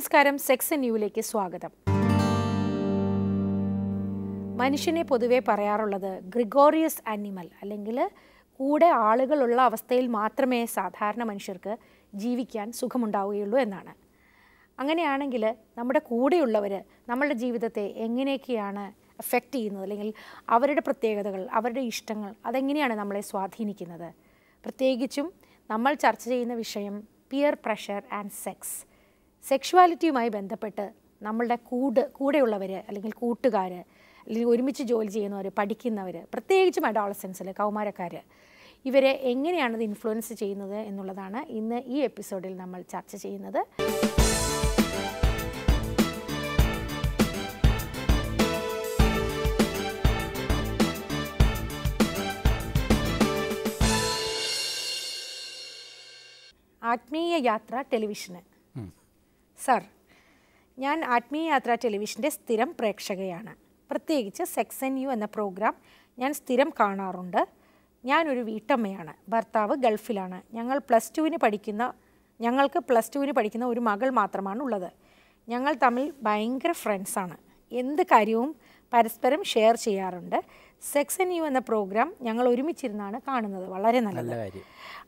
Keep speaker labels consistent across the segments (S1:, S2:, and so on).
S1: നമസ്കാരം സെക്സ് ന്യൂവിലേക്ക് സ്വാഗതം. മനുഷ്യനെ പൊതുവെ പറയാറുള്ളത് ഗ്രിഗോറിയസ് ആനിമൽ അല്ലെങ്കിൽ കൂടെ ആളുകളുള്ള അവസ്ഥയിൽ മാത്രമേ സാധാരണ മനുഷ്യർക്ക് ജീവിക്കാൻ സുഖമുണ്ടാവുകയുള്ളൂ എന്നാണ്. അങ്ങനെയാണെങ്കിൽ നമ്മുടെ കൂടെയുള്ളവർ നമ്മളുടെ ജീവിതത്തെ എങ്ങനെയൊക്കെയാണ് എഫക്റ്റ് ചെയ്യുന്നത്? അല്ലെങ്കിൽ അവരുടെ പ്രത്യേകതകൾ അവരുടെ ഇഷ്ടങ്ങൾ അതെങ്ങനെയാണ് നമ്മളെ സ്വാധീനിക്കുന്നത്? പ്രത്യേകിച്ചും നമ്മൾ ചർച്ച ചെയ്യുന്ന വിഷയം പിയർ പ്രഷർ ആൻഡ് സെക്സ് സെക്ഷുവാലിറ്റിയുമായി ബന്ധപ്പെട്ട് നമ്മളുടെ കൂട് കൂടെയുള്ളവർ അല്ലെങ്കിൽ കൂട്ടുകാർ അല്ലെങ്കിൽ ഒരുമിച്ച് ജോലി ചെയ്യുന്നവർ പഠിക്കുന്നവർ പ്രത്യേകിച്ചും അഡോളസൻസിൽ കൗമാരക്കാർ ഇവരെ എങ്ങനെയാണ് ഇത് ഇൻഫ്ലുവൻസ് ചെയ്യുന്നത് എന്നുള്ളതാണ് ഇന്ന് ഈ എപ്പിസോഡിൽ നമ്മൾ ചർച്ച ചെയ്യുന്നത്. ആത്മീയ യാത്ര ടെലിവിഷന്. സർ ഞാൻ ആത്മീയ യാത്ര ടെലിവിഷന്റെ സ്ഥിരം പ്രേക്ഷകയാണ്. പ്രത്യേകിച്ച് സെക്സ് എൻ യു എന്ന പ്രോഗ്രാം ഞാൻ സ്ഥിരം കാണാറുണ്ട്. ഞാനൊരു വീട്ടമ്മയാണ്. ഭർത്താവ് ഗൾഫിലാണ്. ഞങ്ങൾ പ്ലസ് ടുവിന് പഠിക്കുന്ന ഞങ്ങൾക്ക് പ്ലസ് ടുവിന് പഠിക്കുന്ന ഒരു മകൾ മാത്രമാണ് ഉള്ളത് ഞങ്ങൾ തമ്മിൽ ഭയങ്കര ഫ്രണ്ട്സാണ്. എന്ത് കാര്യവും പരസ്പരം ഷെയർ ചെയ്യാറുണ്ട്. സെക്സ് എൻ യു എന്ന പ്രോഗ്രാം ഞങ്ങൾ ഒരുമിച്ചിരുന്നാണ് കാണുന്നത്. വളരെ നല്ല
S2: കാര്യം.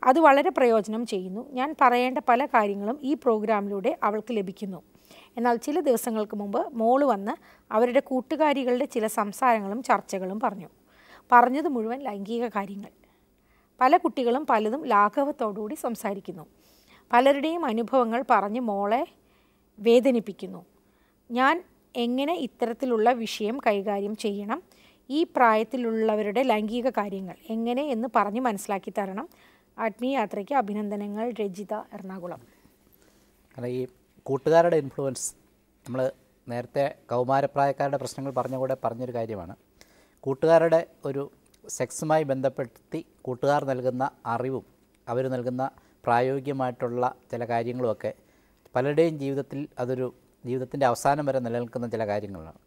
S1: അത് വളരെ പ്രയോജനം ചെയ്യുന്നു. ഞാൻ പറയേണ്ട പല കാര്യങ്ങളും ഈ പ്രോഗ്രാമിലൂടെ അവൾക്ക് ലഭിക്കുന്നു. എന്നാൽ ചില ദിവസങ്ങൾക്ക് മുമ്പ് മോൾ വന്ന് അവരുടെ കൂട്ടുകാരികളുടെ ചില സംസാരങ്ങളും ചർച്ചകളും പറഞ്ഞു. പറഞ്ഞത് മുഴുവൻ ലൈംഗിക കാര്യങ്ങൾ. പല കുട്ടികളും പലതും ലാഘവത്തോടുകൂടി സംസാരിക്കുന്നു. പലരുടെയും അനുഭവങ്ങൾ പറഞ്ഞ് മോളെ വേദനിപ്പിക്കുന്നു. ഞാൻ എങ്ങനെ ഇത്തരത്തിലുള്ള വിഷയം കൈകാര്യം ചെയ്യണം? ഈ പ്രായത്തിലുള്ളവരുടെ ലൈംഗിക കാര്യങ്ങൾ എങ്ങനെ എന്ന് പറഞ്ഞ് മനസ്സിലാക്കി തരണം. ആത്മീയ യാത്രയ്ക്ക് അഭിനന്ദനങ്ങൾ രജിത എറണാകുളം.
S2: അല്ല ഈ കൂട്ടുകാരുടെ ഇൻഫ്ലുവൻസ് നമ്മൾ നേരത്തെ കൗമാരപ്രായക്കാരുടെ പ്രശ്നങ്ങൾ പറഞ്ഞ കൂടെ പറഞ്ഞൊരു കാര്യമാണ്. കൂട്ടുകാരുടെ ഒരു സെക്സുമായി ബന്ധപ്പെടുത്തി കൂട്ടുകാർ നൽകുന്ന അറിവും അവർ നൽകുന്ന പ്രായോഗികമായിട്ടുള്ള ചില കാര്യങ്ങളുമൊക്കെ പലരുടെയും ജീവിതത്തിൽ അതൊരു ജീവിതത്തിന്റെ അവസാനം വരെ നിലനിൽക്കുന്ന ചില കാര്യങ്ങളാണ്.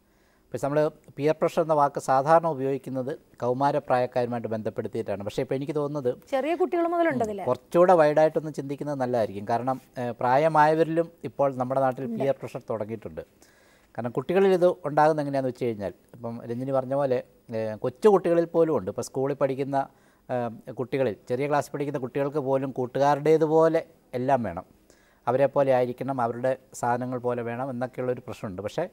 S2: പക്ഷേ നമ്മൾ പിയർ പ്രഷർ എന്ന വാക്ക് സാധാരണ ഉപയോഗിക്കുന്നത് കൗമാരപ്രായക്കാരുമായിട്ട് ബന്ധപ്പെടുത്തിയിട്ടാണ്. പക്ഷേ ഇപ്പോൾ എനിക്ക് തോന്നുന്നത്
S1: ചെറിയ കുട്ടികൾ മുതലുണ്ട്
S2: കുറച്ചുകൂടെ വൈഡായിട്ടൊന്ന് ചിന്തിക്കുന്നത് നല്ലതായിരിക്കും. കാരണം പ്രായമായവരിലും ഇപ്പോൾ നമ്മുടെ നാട്ടിൽ പിയർ പ്രഷർ തുടങ്ങിയിട്ടുണ്ട്. കാരണം കുട്ടികളിൽ ഇത് ഉണ്ടാകുന്ന എങ്ങനെയാണെന്ന് വെച്ച് കഴിഞ്ഞാൽ ഇപ്പം രഞ്ജിനി പറഞ്ഞ പോലെ കൊച്ചു കുട്ടികളിൽ പോലും ഉണ്ട്. ഇപ്പോൾ സ്കൂളിൽ പഠിക്കുന്ന കുട്ടികളിൽ ചെറിയ ക്ലാസ്സിൽ പഠിക്കുന്ന കുട്ടികൾക്ക് പോലും കൂട്ടുകാരുടേതുപോലെ എല്ലാം വേണം. അവരെ പോലെ ആയിരിക്കണം അവരുടെ സാധനങ്ങൾ പോലെ വേണം എന്നൊക്കെയുള്ളൊരു പ്രശ്നമുണ്ട്. പക്ഷേ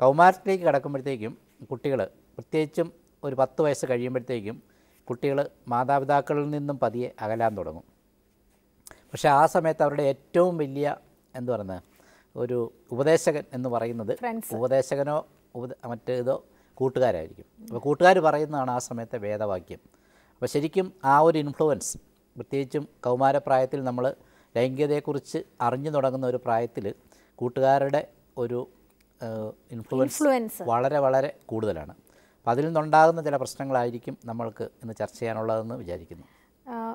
S2: കൗമാരത്തിലേക്ക് കടക്കുമ്പോഴത്തേക്കും കുട്ടികൾ പ്രത്യേകിച്ചും ഒരു പത്ത് വയസ്സ് കഴിയുമ്പോഴത്തേക്കും കുട്ടികൾ മാതാപിതാക്കളിൽ നിന്നും പതിയെ അകലാൻ തുടങ്ങും. പക്ഷെ ആ സമയത്ത് അവരുടെ ഏറ്റവും വലിയ എന്ത് പറയുന്നത്? ഒരു ഉപദേശകൻ എന്ന് പറയുന്നത് ഉപദേശകനോ ഉപദ മറ്റേതോ കൂട്ടുകാരായിരിക്കും. അപ്പോൾ കൂട്ടുകാർ പറയുന്നതാണ് ആ സമയത്തെ വേദവാക്യം. അപ്പോൾ ശരിക്കും ആ ഒരു ഇൻഫ്ലുവൻസ് പ്രത്യേകിച്ചും കൗമാരപ്രായത്തിൽ നമ്മൾ ലൈംഗികതയെക്കുറിച്ച് അറിഞ്ഞു തുടങ്ങുന്ന ഒരു പ്രായത്തിൽ കൂട്ടുകാരുടെ ഒരു ഇൻഫ്ലുവൻസ് വളരെ വളരെ കൂടുതലാണ്. അപ്പോൾ അതിൽ നിന്നുണ്ടാകുന്ന ചില പ്രശ്നങ്ങളായിരിക്കും നമ്മൾക്ക് ഇന്ന് ചർച്ച ചെയ്യാനുള്ളതെന്ന് വിചാരിക്കുന്നു.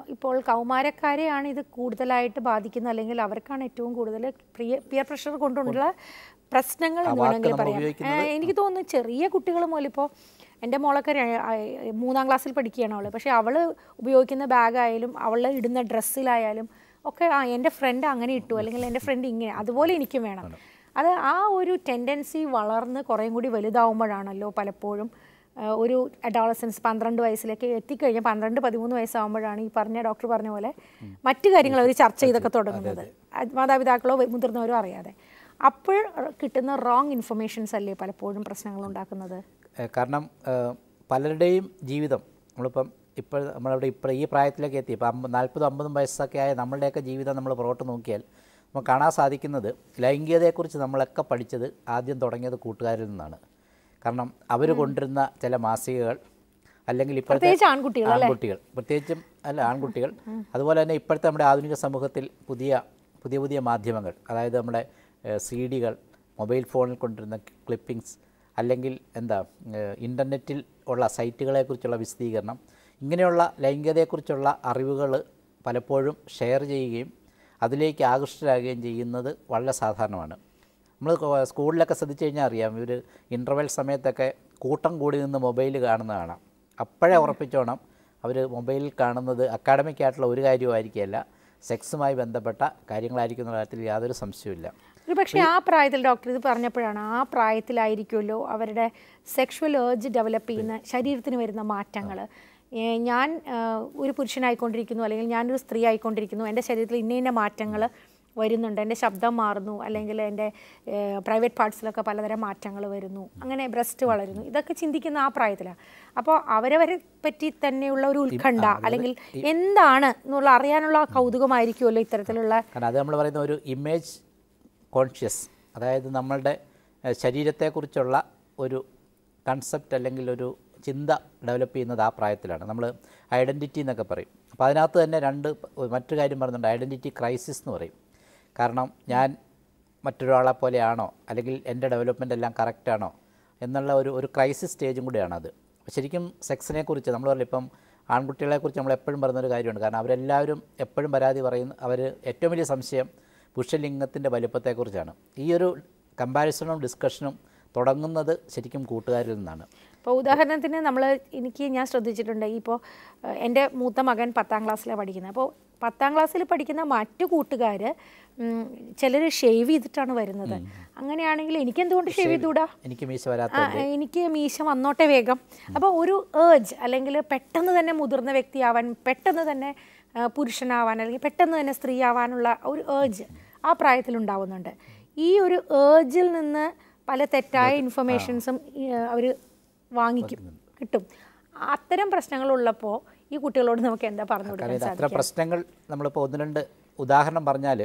S1: ഇപ്പോൾ കൗമാരക്കാരെയാണ് ഇത് കൂടുതലായിട്ട് ബാധിക്കുന്നത്. അല്ലെങ്കിൽ അവർക്കാണ് ഏറ്റവും കൂടുതൽ പ്രിയ പിയർ പ്രഷർ കൊണ്ടുള്ള പ്രശ്നങ്ങൾ എന്ന് വേണമെങ്കിൽ പറയാം. എനിക്ക് തോന്നുന്നു ചെറിയ കുട്ടികൾ മുതൽ ഇപ്പോൾ എന്റെ മോളൊക്കെ മൂന്നാം ക്ലാസ്സിൽ പഠിക്കുകയാണ് അവൾ. പക്ഷേ അവൾ ഉപയോഗിക്കുന്ന ബാഗായാലും അവൾ ഇടുന്ന ഡ്രസ്സിലായാലും ഒക്കെ ആ എന്റെ ഫ്രണ്ട് അങ്ങനെ ഇട്ടു. അല്ലെങ്കിൽ എന്റെ ഫ്രണ്ട് ഇങ്ങനെ. അതുപോലെ എനിക്കും വേണം. അത് ആ ഒരു ടെൻഡൻസി വളർന്ന് കുറേം കൂടി വലുതാവുമ്പോഴാണല്ലോ പലപ്പോഴും ഒരു അഡോളസൻസ് പന്ത്രണ്ട് വയസ്സിലേക്ക് എത്തിക്കഴിഞ്ഞാൽ പന്ത്രണ്ട് പതിമൂന്ന് വയസ്സാകുമ്പോഴാണ് ഈ പറഞ്ഞ ഡോക്ടർ പറഞ്ഞ പോലെ മറ്റു കാര്യങ്ങൾ അവർ ചർച്ച ചെയ്തൊക്കെ തുടങ്ങുന്നത്. മാതാപിതാക്കളോ മുതിർന്നവരോ അറിയാതെ. അപ്പോൾ കിട്ടുന്ന റോങ് ഇൻഫർമേഷൻസ് അല്ലേ പലപ്പോഴും പ്രശ്നങ്ങൾ ഉണ്ടാക്കുന്നത്?
S2: കാരണം പലരുടെയും ജീവിതം നമ്മളിപ്പം ഇപ്പോൾ നമ്മളവിടെ ഇപ്പോൾ ഈ പ്രായത്തിലേക്ക് എത്തി. ഇപ്പം നാൽപ്പതും അമ്പതും വയസ്സൊക്കെ ആയ നമ്മളുടെയൊക്കെ ജീവിതം നമ്മൾ പുറകോട്ട് നോക്കിയാൽ നമുക്ക് കാണാൻ സാധിക്കുന്നത് ലൈംഗികതയെക്കുറിച്ച് നമ്മളൊക്കെ പഠിച്ചത് ആദ്യം തുടങ്ങിയത് കൂട്ടുകാരിൽ നിന്നാണ്. കാരണം അവർ കൊണ്ടിരുന്ന ചില മാസികകൾ അല്ലെങ്കിൽ ഇപ്പോഴത്തെ
S1: ആൺകുട്ടികൾ
S2: ആൺകുട്ടികൾ. പ്രത്യേകിച്ചും അല്ല ആൺകുട്ടികൾ. അതുപോലെ തന്നെ ഇപ്പോഴത്തെ നമ്മുടെ ആധുനിക സമൂഹത്തിൽ പുതിയ പുതിയ പുതിയ മാധ്യമങ്ങൾ അതായത് നമ്മുടെ സി ഡികൾ മൊബൈൽ ഫോണിൽ കൊണ്ടിരുന്ന ക്ലിപ്പിങ്സ് അല്ലെങ്കിൽ എന്താ ഇന്റർനെറ്റിൽ ഉള്ള സൈറ്റുകളെക്കുറിച്ചുള്ള വിശദീകരണം ഇങ്ങനെയുള്ള ലൈംഗികതയെക്കുറിച്ചുള്ള അറിവുകൾ പലപ്പോഴും ഷെയർ ചെയ്യുകയും അതിലേക്ക് ആകൃഷ്ടരാകുകയും ചെയ്യുന്നത് വളരെ സാധാരണമാണ്. നമ്മൾ സ്കൂളിലൊക്കെ ശ്രദ്ധിച്ചു കഴിഞ്ഞാൽ അറിയാം ഇവർ ഇന്റർവെൽ സമയത്തൊക്കെ കൂട്ടം കൂടി നിന്ന് മൊബൈൽ കാണുന്ന കാണാം അപ്പോഴേ ഉറപ്പിച്ചോണം അവർ മൊബൈലിൽ കാണുന്നത് അക്കാഡമിക് ആയിട്ടുള്ള ഒരു കാര്യമായിരിക്കുകയല്ല സെക്സുമായി ബന്ധപ്പെട്ട കാര്യങ്ങളായിരിക്കും എന്ന കാര്യത്തിൽ യാതൊരു സംശയവുമില്ല.
S1: ഒരു പക്ഷേ ആ പ്രായത്തിൽ ഡോക്ടർ ഇത് പറഞ്ഞപ്പോഴാണ് ആ പ്രായത്തിലായിരിക്കുമല്ലോ അവരുടെ സെക്ഷുവൽ ഏർജ് ഡെവലപ്പ് ചെയ്യുന്ന ശരീരത്തിന് വരുന്ന മാറ്റങ്ങൾ ഞാൻ ഒരു പുരുഷനായിക്കൊണ്ടിരിക്കുന്നു അല്ലെങ്കിൽ ഞാനൊരു സ്ത്രീ ആയിക്കൊണ്ടിരിക്കുന്നു എന്റെ ശരീരത്തിൽ ഇന്ന ഇന്ന മാറ്റങ്ങൾ വരുന്നുണ്ട് എന്റെ ശബ്ദം മാറുന്നു അല്ലെങ്കിൽ എന്റെ പ്രൈവറ്റ് പാർട്സിലൊക്കെ പലതരം മാറ്റങ്ങൾ വരുന്നു അങ്ങനെ ബ്രസ്റ്റ് വളരുന്നു. ഇതൊക്കെ ചിന്തിക്കുന്ന ആ പ്രായത്തിലാണ് അപ്പോൾ അവരവരെ പറ്റി തന്നെയുള്ള ഒരു ഉത്കണ്ഠ അല്ലെങ്കിൽ എന്താണ് എന്നുള്ള അറിയാനുള്ള കൗതുകമായിരിക്കുമല്ലോ ഇത്തരത്തിലുള്ള
S2: അത് നമ്മൾ പറയുന്ന ഒരു ഇമേജ് കോൺഷ്യസ് അതായത് നമ്മളുടെ ശരീരത്തെക്കുറിച്ചുള്ള ഒരു കൺസെപ്റ്റ് അല്ലെങ്കിൽ ഒരു ചിന്ത ഡെവലപ്പ് ചെയ്യുന്നത് ആ പ്രായത്തിലാണ്. നമ്മൾ ഐഡന്റിറ്റി എന്നൊക്കെ പറയും. അപ്പോൾ അതിനകത്ത് തന്നെ രണ്ട് മറ്റു കാര്യം പറയുന്നുണ്ട് ഐഡന്റിറ്റി ക്രൈസിസ് എന്ന് പറയും. കാരണം ഞാൻ മറ്റൊരാളെ പോലെയാണോ? അല്ലെങ്കിൽ എന്റെ ഡെവലപ്മെന്റ് എല്ലാം കറക്റ്റാണോ എന്നുള്ള ഒരു ഒരു ക്രൈസിസ് സ്റ്റേജും കൂടിയാണത് ശരിക്കും സെക്സിനെ കുറിച്ച് നമ്മൾ പറയില്ല ഇപ്പം ആൺകുട്ടികളെക്കുറിച്ച് നമ്മൾ എപ്പോഴും പറയുന്നൊരു കാര്യമുണ്ട്. കാരണം അവരെല്ലാവരും എപ്പോഴും പരാതി പറയുന്ന അവർ ഏറ്റവും വലിയ സംശയം പുരുഷലിംഗത്തിന്റെ വലുപ്പത്തെക്കുറിച്ചാണ് ഈ ഒരു കമ്പാരിസണും ഡിസ്കഷനും തുടങ്ങുന്നത് ശരിക്കും കൂട്ടുകാരിൽ നിന്നാണ്.
S1: ഇപ്പോൾ ഉദാഹരണത്തിന് നമ്മൾ എനിക്ക് ഞാൻ ശ്രദ്ധിച്ചിട്ടുണ്ട് ഇപ്പോൾ എന്റെ മൂത്ത മകൻ പത്താം ക്ലാസ്സിലാണ് പഠിക്കുന്നത്. അപ്പോൾ പത്താം ക്ലാസ്സിൽ പഠിക്കുന്ന മറ്റു കൂട്ടുകാർ ചിലർ ഷേവ് ചെയ്തിട്ടാണ് വരുന്നത്. അങ്ങനെയാണെങ്കിൽ എനിക്ക് എന്തുകൊണ്ട് ഷേവ് ചെയ്തുകൂടാ
S2: എനിക്ക് മീശ
S1: എനിക്ക് മീശ വന്നോട്ടെ വേഗം. അപ്പോൾ ഒരു ഏജ് അല്ലെങ്കിൽ പെട്ടെന്ന് തന്നെ മുതിർന്ന വ്യക്തിയാവാൻ പെട്ടെന്ന് തന്നെ പുരുഷനാവാൻ അല്ലെങ്കിൽ പെട്ടെന്ന് തന്നെ സ്ത്രീ ആവാനുള്ള ഒരു ഏജ് ആ പ്രായത്തിൽ ഉണ്ടാവുന്നുണ്ട്. ഈ ഒരു ഏജിൽ നിന്ന് പല തെറ്റായ ഇൻഫർമേഷൻസും അവർ വാങ്ങിക്കും കിട്ടും. അത്തരം പ്രശ്നങ്ങളുള്ളപ്പോൾ ഈ കുട്ടികളോട് നമുക്ക് എന്താ പറഞ്ഞു കൊടുക്കാൻ
S2: അത്ര പ്രശ്നങ്ങൾ നമ്മളിപ്പോൾ ഒന്ന് രണ്ട് ഉദാഹരണം പറഞ്ഞാൽ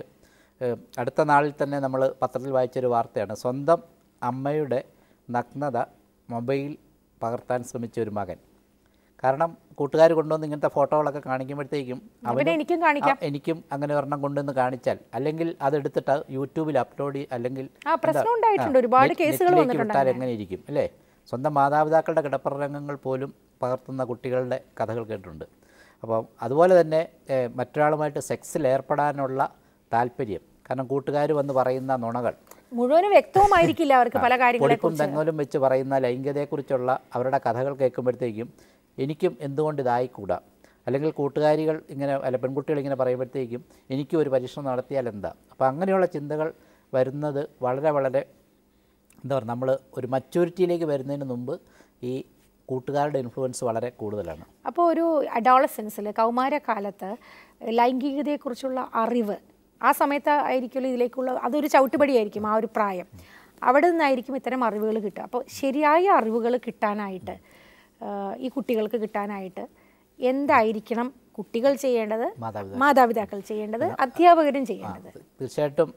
S2: അടുത്ത നാളിൽ തന്നെ നമ്മൾ പത്രത്തിൽ വായിച്ചൊരു വാർത്തയാണ്. സ്വന്തം അമ്മയുടെ നഗ്നത മൊബൈൽ പകർത്താൻ ശ്രമിച്ച ഒരു മകൻ. കാരണം കൂട്ടുകാർ കൊണ്ടുവന്ന് ഇങ്ങനത്തെ ഫോട്ടോകളൊക്കെ കാണിക്കുമ്പോഴത്തേക്കും
S1: എനിക്കും കാണിക്കാം.
S2: എനിക്കും അങ്ങനെ ഒരെണ്ണം കൊണ്ടുവന്ന് കാണിച്ചാൽ അല്ലെങ്കിൽ അതെടുത്തിട്ട് യൂട്യൂബിൽ അപ്ലോഡ് അല്ലെങ്കിൽ വിട്ടാൽ എങ്ങനെ ഇരിക്കും അല്ലേ? സ്വന്തം മാതാപിതാക്കളുടെ കിടപ്പറരംഗങ്ങൾ പോലും പകർത്തുന്ന കുട്ടികളുടെ കഥകൾ കേട്ടിട്ടുണ്ട്. അപ്പം അതുപോലെ തന്നെ മറ്റൊരാളുമായിട്ട് സെക്സിൽ ഏർപ്പെടാനുള്ള താല്പര്യം. കാരണം കൂട്ടുകാർ വന്ന് പറയുന്ന നുണകൾ.
S1: മുഴുവനും വ്യക്തവുമായിരിക്കില്ല അവർക്ക് പല കാര്യങ്ങളും
S2: പൊടിപ്പും തെങ്ങലും വെച്ച് പറയുന്ന ലൈംഗികതയെക്കുറിച്ചുള്ള അവരുടെ കഥകൾ കേൾക്കുമ്പോഴത്തേക്കും എനിക്കും എന്തുകൊണ്ട് ഇതായിക്കൂടാ? അല്ലെങ്കിൽ കൂട്ടുകാരികൾ ഇങ്ങനെ അല്ല പെൺകുട്ടികൾ ഇങ്ങനെ പറയുമ്പോഴത്തേക്കും എനിക്കും ഒരു പരീക്ഷണം നടത്തിയാൽ എന്താ? അപ്പോൾ അങ്ങനെയുള്ള ചിന്തകൾ വരുന്നത് വളരെ വളരെ എന്താ പറയുക നമ്മൾ ഒരു മച്യൂരിറ്റിയിലേക്ക് വരുന്നതിന് മുമ്പ് ഈ കൂട്ടുകാരുടെ ഇൻഫ്ലുവൻസ് വളരെ കൂടുതലാണ്.
S1: അപ്പോൾ ഒരു അഡോളസെൻസിൽ കൗമാരകാലത്ത് ലൈംഗികതയെക്കുറിച്ചുള്ള അറിവ് ആ സമയത്ത് ആയിരിക്കുമല്ലോ ഇതിലേക്കുള്ള അതൊരു ചവിട്ടുപടിയായിരിക്കും ആ ഒരു പ്രായം. അവിടെ നിന്നായിരിക്കും ഇത്തരം അറിവുകൾ കിട്ടുക. അപ്പോൾ ശരിയായ അറിവുകൾ കിട്ടാനായിട്ട് ഈ കുട്ടികൾക്ക് കിട്ടാനായിട്ട് എന്തായിരിക്കണം കുട്ടികൾ ചെയ്യേണ്ടത്?
S2: മാതാപിതാക്കൾ.
S1: മാതാപിതാക്കൾ ചെയ്യേണ്ടത് അധ്യാപകരും ചെയ്യേണ്ടത്.
S2: തീർച്ചയായിട്ടും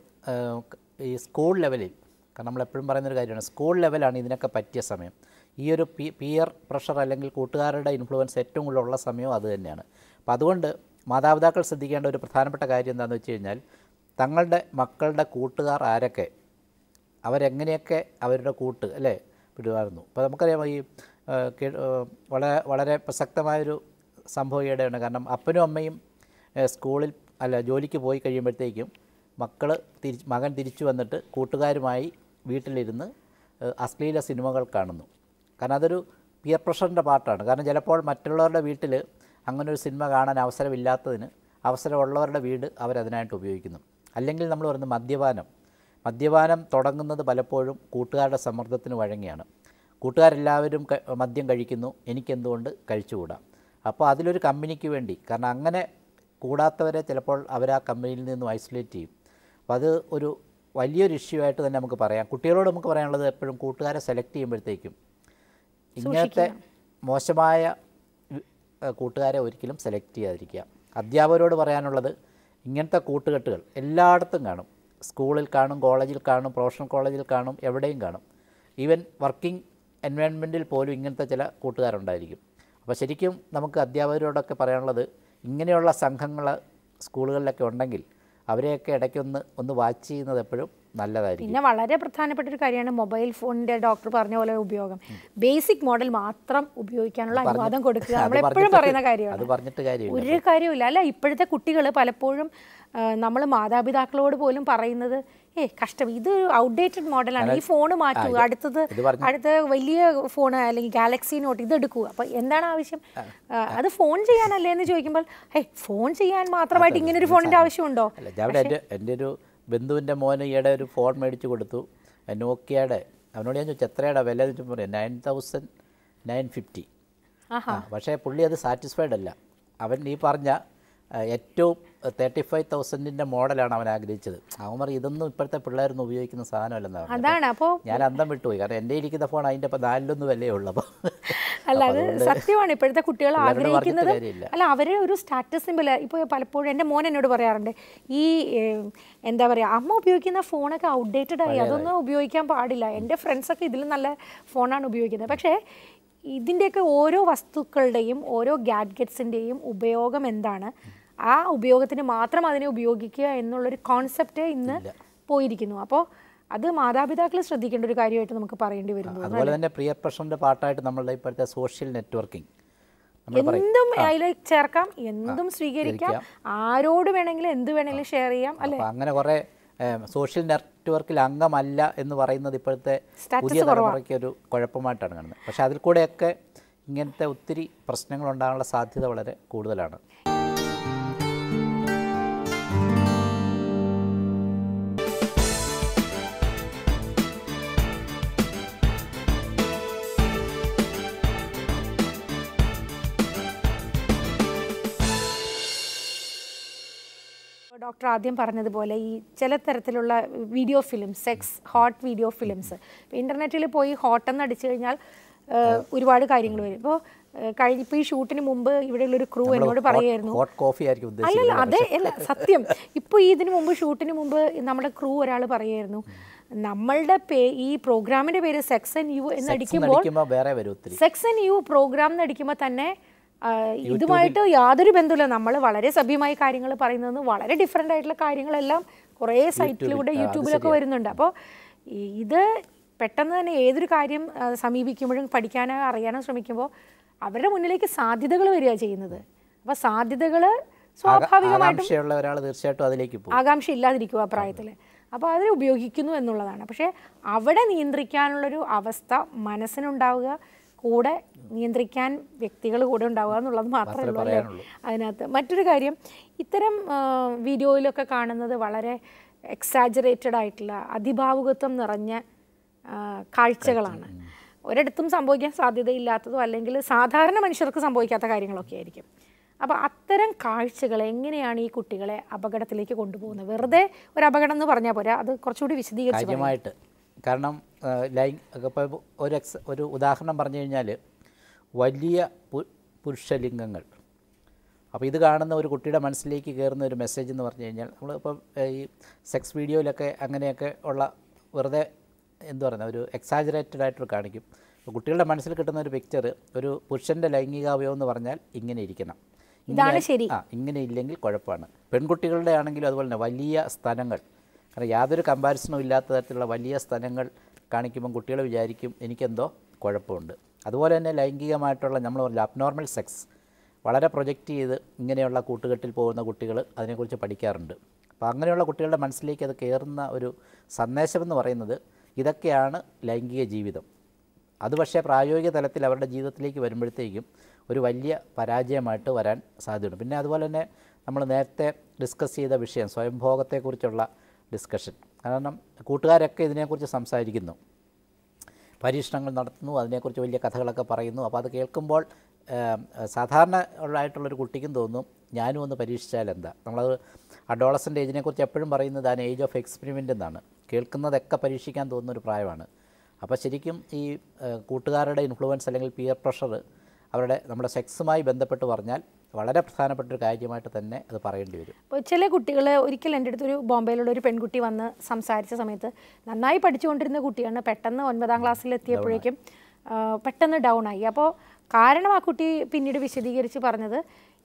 S2: ഈ സ്കൂൾ ലെവലിൽ കാരണം നമ്മൾ എപ്പോഴും പറയുന്നൊരു കാര്യമാണ് സ്കൂൾ ലെവലാണ് ഇതിനൊക്കെ പറ്റിയ സമയം. ഈ ഒരു പി പിയർ പ്രഷർ അല്ലെങ്കിൽ കൂട്ടുകാരുടെ ഇൻഫ്ലുവൻസ് ഏറ്റവും കൂടുതൽ ഉള്ള സമയവും അത് തന്നെയാണ്. അപ്പോൾ അതുകൊണ്ട് മാതാപിതാക്കൾ ശ്രദ്ധിക്കേണ്ട ഒരു പ്രധാനപ്പെട്ട കാര്യം എന്താണെന്ന് വെച്ച് കഴിഞ്ഞാൽ തങ്ങളുടെ മക്കളുടെ കൂട്ടുകാർ ആരൊക്കെ അവരെങ്ങനെയൊക്കെ അവരുടെ കൂട്ട് അല്ലേ വിടുമായിരുന്നു അപ്പോൾ നമുക്കറിയാം ഈ വളരെ വളരെ പ്രസക്തമായൊരു സംഭവം ഈയിടെയാണ് കാരണം അപ്പനും അമ്മയും സ്കൂളിൽ അല്ല ജോലിക്ക് പോയി കഴിയുമ്പോഴത്തേക്കും മക്കൾ തിരി മകൻ തിരിച്ചു വന്നിട്ട് കൂട്ടുകാരുമായി വീട്ടിലിരുന്ന് അശ്ലീല സിനിമകൾ കാണുന്നു. കാരണം അതൊരു പിയർ പ്രഷറിന്റെ പാർട്ടാണ് കാരണം ചിലപ്പോൾ മറ്റുള്ളവരുടെ വീട്ടിൽ അങ്ങനെ ഒരു സിനിമ കാണാൻ അവസരമില്ലാത്തതിന് അവസരമുള്ളവരുടെ വീട് അവരതിനായിട്ട് ഉപയോഗിക്കുന്നു. അല്ലെങ്കിൽ നമ്മൾ പറയുന്നത് മദ്യപാനം. മദ്യപാനം തുടങ്ങുന്നത് പലപ്പോഴും കൂട്ടുകാരുടെ സമ്മർദ്ദത്തിന് വഴങ്ങിയാണ്. കൂട്ടുകാരെല്ലാവരും മദ്യം കഴിക്കുന്നു. എനിക്കെന്തുകൊണ്ട് കഴിച്ചുകൂടാ? അപ്പോൾ അതിലൊരു കമ്പനിക്ക് വേണ്ടി. കാരണം അങ്ങനെ കൂടാത്തവരെ ചിലപ്പോൾ അവർ ആ കമ്പനിയിൽ നിന്നും ഐസൊലേറ്റ് ചെയ്യും. അപ്പോൾ അത് ഒരു വലിയൊരു ഇഷ്യൂ ആയിട്ട് തന്നെ നമുക്ക് പറയാം. കുട്ടികളോട് നമുക്ക് പറയാനുള്ളത് എപ്പോഴും കൂട്ടുകാരെ സെലക്ട് ചെയ്യുമ്പോഴത്തേക്കും. ഇങ്ങനത്തെ മോശമായ കൂട്ടുകാരെ ഒരിക്കലും സെലക്ട് ചെയ്യാതിരിക്കുക. അധ്യാപകരോട് പറയാനുള്ളത് ഇങ്ങനത്തെ കൂട്ടുകെട്ടുകൾ എല്ലായിടത്തും കാണും. സ്കൂളിൽ കാണും കോളേജിൽ കാണും പ്രൊഫഷണൽ കോളേജിൽ കാണും എവിടെയും കാണും. ഈവൻ വർക്കിംഗ് എൻവയോൺമെന്റിൽ പോലും ഇങ്ങനത്തെ ചില കൂട്ടുകാരുണ്ടായിരിക്കും. അപ്പോൾ ശരിക്കും നമുക്ക് അധ്യാപകരോടൊക്കെ പറയാനുള്ളത് ഇങ്ങനെയുള്ള സംഘങ്ങൾ സ്കൂളുകളിലൊക്കെ ഉണ്ടെങ്കിൽ അവരെയൊക്കെ ഇടയ്ക്കൊന്ന് ഒന്ന് വാച്ച് ചെയ്യുന്നത് എപ്പോഴും നല്ലതായിരിക്കും.
S1: പിന്നെ വളരെ പ്രധാനപ്പെട്ട ഒരു കാര്യമാണ് മൊബൈൽ ഫോണിന്റെ ഡോക്ടർ പറഞ്ഞ പോലെ ഉപയോഗം. ബേസിക് മോഡൽ മാത്രം ഉപയോഗിക്കാനുള്ള അനുവാദം കൊടുക്കുക. നമ്മൾ എപ്പോഴും
S2: പറയുന്ന
S1: പറയുന്ന
S2: അത്
S1: കാര്യമാണ്
S2: പറഞ്ഞിട്ട് കാര്യമില്ല.
S1: ഒരു കാര്യമില്ല അല്ല ഇപ്പോഴത്തെ കുട്ടികൾ പലപ്പോഴും നമ്മൾ മാതാപിതാക്കളോട് പോലും പറയുന്നത് ഏ കഷ്ടം. ഇത് ഔട്ട്ഡേറ്റഡ് മോഡലാണ് ഈ ഫോൺ മാറ്റുക അടുത്തത് അടുത്ത വലിയ ഫോൺ അല്ലെങ്കിൽ ഗാലക്സി നോട്ട് ഇത് എടുക്കുക. അപ്പൊ എന്താണ് ആവശ്യം? അത് ഫോൺ ചെയ്യാനല്ലേ എന്ന് ചോദിക്കുമ്പോൾ ഹേ ഫോൺ ചെയ്യാൻ മാത്രമായിട്ട് ഇങ്ങനെ ഒരു ഫോണിന്റെ ആവശ്യമുണ്ടോ?
S2: എന്റെ ഒരു ബന്ധുവിന്റെ മോന് ഈയിടെ ഒരു ഫോൺ മേടിച്ചു കൊടുത്തു. നോക്കിയയുടെ അവനോട് ഞാൻ ചോദിച്ചു എത്രയുടെ വില? എന്ന് ചോദിച്ചു പറയാം നയൻ തൗസൻഡ് നയൻ ഫിഫ്റ്റി പക്ഷേ പുള്ളി അത് സാറ്റിസ്ഫൈഡ് അല്ല. അവൻ നീ പറഞ്ഞ ഏറ്റവും തേർട്ടി ഫൈവ് തൗസൻഡിന്റെ മോഡലാണ് അവൻ ആഗ്രഹിച്ചത്. അവൻ പറയും ഇതൊന്നും ഇപ്പോഴത്തെ പിള്ളേരൊന്നും ഉപയോഗിക്കുന്ന സാധനമല്ലെന്നാണ്.
S1: അതാണ് അപ്പോൾ
S2: ഞാൻ അന്തം വിട്ടുപോയി കാരണം എന്റെ ഇരിക്കുന്ന ഫോൺ അതിന്റെ ഇപ്പം നാലിലൊന്നും വിലയേ ഉള്ളൂ. അപ്പോൾ
S1: അല്ല അത് സത്യമാണ്. ഇപ്പോഴത്തെ കുട്ടികൾ ആഗ്രഹിക്കുന്നത് അല്ല അവർ ഒരു സ്റ്റാറ്റസ് സിമ്പിൾ ഇപ്പോൾ പലപ്പോഴും എന്റെ മോൻ എന്നോട് പറയാറുണ്ട് ഈ എന്താ പറയുക അമ്മ ഉപയോഗിക്കുന്ന ഫോണൊക്കെ ഔട്ട്ഡേറ്റഡ് ആയി അതൊന്നും ഉപയോഗിക്കാൻ പാടില്ല. എന്റെ ഫ്രണ്ട്സൊക്കെ ഇതിലും നല്ല ഫോണാണ് ഉപയോഗിക്കുന്നത്. പക്ഷേ ഇതിന്റെയൊക്കെ ഓരോ വസ്തുക്കളുടെയും ഓരോ ഗാഡ്ഗറ്റ്സിന്റെയും ഉപയോഗം എന്താണ്? ആ ഉപയോഗത്തിന് മാത്രം അതിനെ ഉപയോഗിക്കുക എന്നുള്ളൊരു കോൺസെപ്റ്റ് ഇന്ന് പോയിരിക്കുന്നു. അപ്പോൾ അത് മാതാപിതാക്കൾ ശ്രദ്ധിക്കേണ്ട ഒരു കാര്യമായിട്ട് നമുക്ക് പറയേണ്ടി വരുന്നു
S2: അതുപോലെ തന്നെ പ്രിയ പ്രശ്നന്റെ പാട്ടായിട്ട് നമ്മളുടെ ഇപ്പോഴത്തെ സോഷ്യൽ നെറ്റ്വർക്കിംഗ്
S1: എന്തും അതിലേക്ക് ചേർക്കാം എന്തും സ്വീകരിക്കാം ആരോട് വേണമെങ്കിലും എന്ത് വേണമെങ്കിലും ഷെയർ ചെയ്യാം അല്ലെ?
S2: അങ്ങനെ കുറേ സോഷ്യൽ നെറ്റ്വർക്കിൽ അംഗമല്ല എന്ന് പറയുന്നത് ഇപ്പോഴത്തെ പുതിയ തലമുറയ്ക്ക് ഒരു കുഴപ്പമായിട്ടാണ് കാണുന്നത്. പക്ഷേ അതിൽ കൂടെയൊക്കെ ഇങ്ങനത്തെ ഒത്തിരി പ്രശ്നങ്ങൾ ഉണ്ടാകാനുള്ള സാധ്യത വളരെ കൂടുതലാണ്.
S1: ഡോക്ടർ ആദ്യം പറഞ്ഞതുപോലെ ഈ ചില തരത്തിലുള്ള video film sex hot video films. ഇന്റർനെറ്റിൽ പോയി ഹോട്ട് എന്ന് അടിച്ചു കഴിഞ്ഞാൽ ഒരുപാട് കാര്യങ്ങൾ വരും. ഇപ്പോൾ കഴിഞ്ഞ ഇപ്പോൾ ഈ ഷൂട്ടിന് മുമ്പ് ഇവിടെയുള്ള ഒരു ക്രൂ എന്നോട് പറയുമായിരുന്നു.
S2: ആയിരിക്കും
S1: അല്ലല്ല അതെ അല്ല സത്യം. ഇപ്പോൾ ഈ ഇതിന് മുമ്പ് ഷൂട്ടിന് മുമ്പ് നമ്മുടെ ക്രൂ ഒരാൾ പറയായിരുന്നു നമ്മളുടെ പേ ഈ പ്രോഗ്രാമിന്റെ പേര് സെക്സ് ആൻഡ് യു എന്ന് അടിക്കുമ്പോൾ സെക്സ് ആൻഡ് യു പ്രോഗ്രാം എന്ന് അടിക്കുമ്പോൾ തന്നെ ഇതുമായിട്ട് യാതൊരു ബന്ധമില്ല നമ്മൾ വളരെ സഭ്യമായ കാര്യങ്ങൾ പറയുന്നത് വളരെ ഡിഫറെന്റ് ആയിട്ടുള്ള കാര്യങ്ങളെല്ലാം കുറേ സൈറ്റിലൂടെ യൂട്യൂബിലൊക്കെ വരുന്നുണ്ട്. അപ്പോൾ ഇത് പെട്ടെന്ന് തന്നെ ഏതൊരു കാര്യം സമീപിക്കുമ്പോഴും പഠിക്കാനോ അറിയാനോ ശ്രമിക്കുമ്പോൾ അവരുടെ മുന്നിലേക്ക് സാധ്യതകൾ വരിക ചെയ്യുന്നത്. അപ്പോൾ സാധ്യതകൾ സ്വാഭാവികമായിട്ടും
S2: ഒരാൾ തീർച്ചയായിട്ടും അതിലേക്ക്
S1: ആകാംക്ഷ ഇല്ലാതിരിക്കും ആ പ്രായത്തിൽ അപ്പോൾ അതിനെ ഉപയോഗിക്കുന്നു എന്നുള്ളതാണ്. പക്ഷേ അവിടെ നിയന്ത്രിക്കാനുള്ളൊരു അവസ്ഥ മനസ്സിനുണ്ടാവുക കൂടെ നിയന്ത്രിക്കാൻ വ്യക്തികൾ കൂടെ ഉണ്ടാവുക എന്നുള്ളത് മാത്രമേ ഉള്ളൂ അല്ലേ? അതിനകത്ത് മറ്റൊരു കാര്യം ഇത്തരം വീഡിയോയിലൊക്കെ കാണുന്നത് വളരെ എക്സാജറേറ്റഡ് ആയിട്ടുള്ള അതിഭാവുകത്വം നിറഞ്ഞ കാഴ്ചകളാണ്. ഒരിടത്തും സംഭവിക്കാൻ സാധ്യതയില്ലാത്തതോ അല്ലെങ്കിൽ സാധാരണ മനുഷ്യർക്ക് സംഭവിക്കാത്ത കാര്യങ്ങളൊക്കെ ആയിരിക്കും. അപ്പോൾ അത്തരം കാഴ്ചകൾ എങ്ങനെയാണ് ഈ കുട്ടികളെ അപകടത്തിലേക്ക് കൊണ്ടുപോകുന്നത്? വെറുതെ ഒരു അപകടം എന്ന് പറഞ്ഞാൽ പോരാ അത് കുറച്ചുകൂടി വിശദീകരിച്ചു
S2: കാരണം ലൈംഗ് ഇപ്പോൾ ഒരു എക്സ് ഒരു ഉദാഹരണം പറഞ്ഞു കഴിഞ്ഞാൽ വലിയ പു- പുരുഷലിംഗങ്ങൾ. അപ്പോൾ ഇത് കാണുന്ന ഒരു കുട്ടിയുടെ മനസ്സിലേക്ക് കയറുന്ന ഒരു മെസ്സേജ് എന്ന് പറഞ്ഞു കഴിഞ്ഞാൽ നമ്മൾ ഇപ്പം ഈ സെക്സ് വീഡിയോയിലൊക്കെ അങ്ങനെയൊക്കെ ഉള്ള വെറുതെ എന്ത് പറയുന്നത് ഒരു എക്സാജറേറ്റഡ് ആയിട്ട് കാണിക്കും. അപ്പോൾ കുട്ടികളുടെ മനസ്സിൽ കിട്ടുന്ന ഒരു പിക്ചർ ഒരു പുരുഷന്റെ ലൈംഗികാവയവം എന്ന് പറഞ്ഞാൽ ഇങ്ങനെ ഇരിക്കണം.
S1: ഇതാണ് ശരി.
S2: ആ ഇങ്ങനെ ഇല്ലെങ്കിൽ കുഴപ്പമാണ്. പെൺകുട്ടികളുടെ ആണെങ്കിലും അതുപോലെ തന്നെ വലിയ സ്ഥലങ്ങൾ. കാരണം യാതൊരു കമ്പാരിസണും ഇല്ലാത്ത തരത്തിലുള്ള വലിയ സ്ഥലങ്ങൾ കാണിക്കുമ്പം കുട്ടികൾ വിചാരിക്കും എനിക്കെന്തോ കുഴപ്പമുണ്ട്. അതുപോലെ തന്നെ ലൈംഗികമായിട്ടുള്ള നമ്മൾ പറഞ്ഞ അബ്നോർമൽ സെക്സ് വളരെ പ്രൊജക്റ്റ് ചെയ്ത് ഇങ്ങനെയുള്ള കൂട്ടുകെട്ടിൽ പോകുന്ന കുട്ടികൾ അതിനെക്കുറിച്ച് പഠിക്കാറുണ്ട്. അപ്പോൾ അങ്ങനെയുള്ള കുട്ടികളുടെ മനസ്സിലേക്ക് അത് കയറുന്ന ഒരു സന്ദേശമെന്ന് പറയുന്നത് ഇതൊക്കെയാണ് ലൈംഗിക ജീവിതം. അത് പക്ഷേ പ്രായോഗിക തലത്തിൽ അവരുടെ ജീവിതത്തിലേക്ക് വരുമ്പോഴത്തേക്കും ഒരു വലിയ പരാജയമായിട്ട് വരാൻ സാധ്യതയുണ്ട്. പിന്നെ അതുപോലെ തന്നെ നമ്മൾ നേരത്തെ ഡിസ്കസ് ചെയ്ത വിഷയം സ്വയംഭോഗത്തെക്കുറിച്ചുള്ള ഡിസ്കഷൻ കാരണം കൂട്ടുകാരൊക്കെ ഇതിനെക്കുറിച്ച് സംസാരിക്കുന്നു. പരീക്ഷണങ്ങൾ നടത്തുന്നു അതിനെക്കുറിച്ച് വലിയ കഥകളൊക്കെ പറയുന്നു. അപ്പോൾ അത് കേൾക്കുമ്പോൾ സാധാരണ ഉള്ളതായിട്ടുള്ളൊരു കുട്ടിക്കും തോന്നും ഞാനും ഒന്ന് പരീക്ഷിച്ചാൽ എന്താ? നമ്മളത് അഡോളസന്റ് ഏജിനെക്കുറിച്ച് എപ്പോഴും പറയുന്നത് ആൻ ഏജ് ഓഫ് എക്സ്പെരിമെന്റ് എന്നാണ്. കേൾക്കുന്നതൊക്കെ പരീക്ഷിക്കാൻ തോന്നുന്ന ഒരു പ്രായമാണ്. അപ്പോൾ ശരിക്കും ഈ കൂട്ടുകാരുടെ ഇൻഫ്ലുവൻസ് അല്ലെങ്കിൽ പിയർ പ്രഷർ അവരുടെ നമ്മുടെ സെക്സുമായി ബന്ധപ്പെട്ട് പറഞ്ഞാൽ വളരെ പ്രധാനപ്പെട്ട ഒരു കാര്യമായിട്ട് തന്നെ അത് പറയേണ്ടി വരും.
S1: അപ്പോൾ ചില കുട്ടികൾ ഒരിക്കൽ എന്റെ അടുത്തൊരു ബോംബെയിലുള്ള ഒരു പെൺകുട്ടി വന്ന് സംസാരിച്ച സമയത്ത് നന്നായി പഠിച്ചുകൊണ്ടിരുന്ന കുട്ടിയാണ് പെട്ടെന്ന് ഒൻപതാം ക്ലാസ്സിൽ എത്തിയപ്പോഴേക്കും പെട്ടെന്ന് ഡൗൺ ആയി. അപ്പോൾ കാരണം ആ കുട്ടി പിന്നീട് വിശദീകരിച്ച് പറഞ്ഞത്